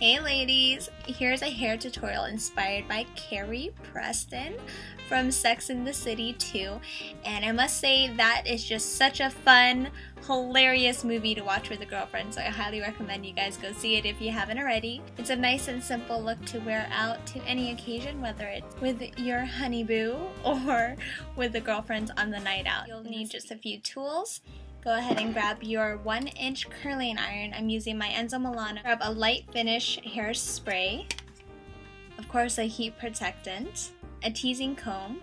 Hey ladies, here's a hair tutorial inspired by Carrie Preston from Sex and the City 2 and I must say that is just such a fun, hilarious movie to watch with a girlfriend so I highly recommend you guys go see it if you haven't already. It's a nice and simple look to wear out to any occasion whether it's with your honey boo or with the girlfriends on the night out. You'll need just a few tools go ahead and grab your one inch curling iron. I'm using my Enzo Milano. Grab a light finish hairspray, of course a heat protectant, a teasing comb,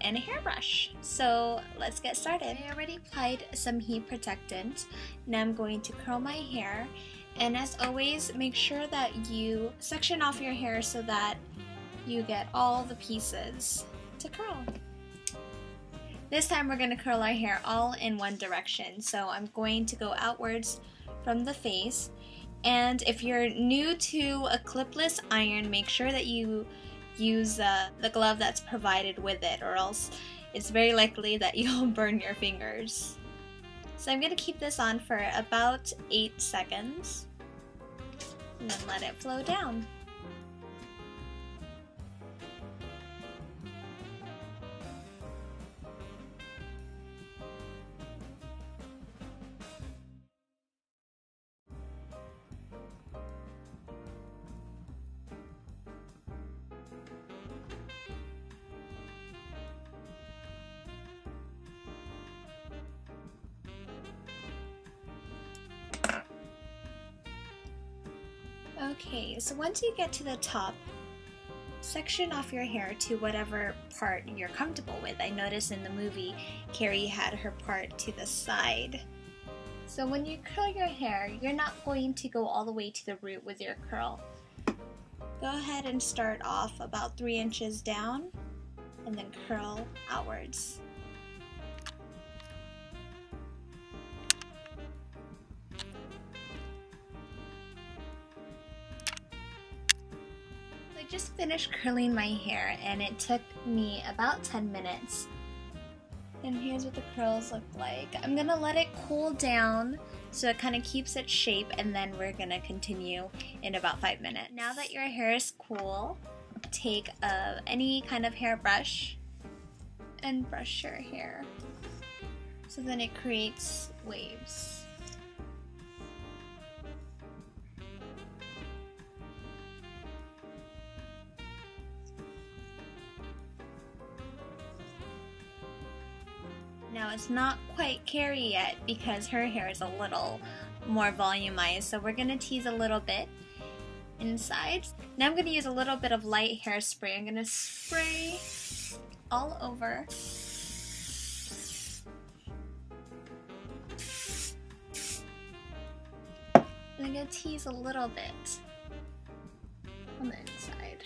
and a hairbrush. So let's get started. I already applied some heat protectant. Now I'm going to curl my hair. And as always, make sure that you section off your hair so that you get all the pieces to curl. This time we're going to curl our hair all in one direction. So I'm going to go outwards from the face. And if you're new to a clipless iron, make sure that you use uh, the glove that's provided with it or else it's very likely that you'll burn your fingers. So I'm going to keep this on for about 8 seconds and then let it flow down. Okay, so once you get to the top, section off your hair to whatever part you're comfortable with. I noticed in the movie, Carrie had her part to the side. So when you curl your hair, you're not going to go all the way to the root with your curl. Go ahead and start off about 3 inches down and then curl outwards. I just finished curling my hair and it took me about 10 minutes. And here's what the curls look like. I'm gonna let it cool down so it kind of keeps its shape and then we're gonna continue in about 5 minutes. Now that your hair is cool, take a, any kind of hairbrush and brush your hair. So then it creates waves. Now it's not quite Carrie yet because her hair is a little more volumized, so we're to tease a little bit inside. Now I'm to use a little bit of light hairspray. I'm to spray all over. I'm to tease a little bit on the inside.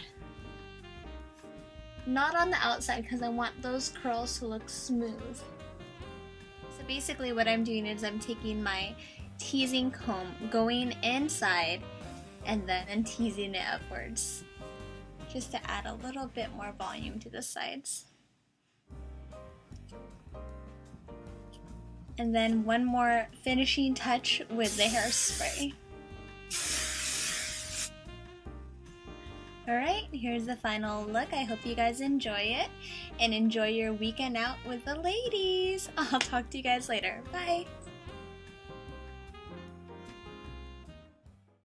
Not on the outside because I want those curls to look smooth basically what I'm doing is I'm taking my teasing comb, going inside, and then teasing it upwards. Just to add a little bit more volume to the sides. And then one more finishing touch with the hairspray. Alright, here's the final look. I hope you guys enjoy it and enjoy your weekend out with the ladies. I'll talk to you guys later. Bye!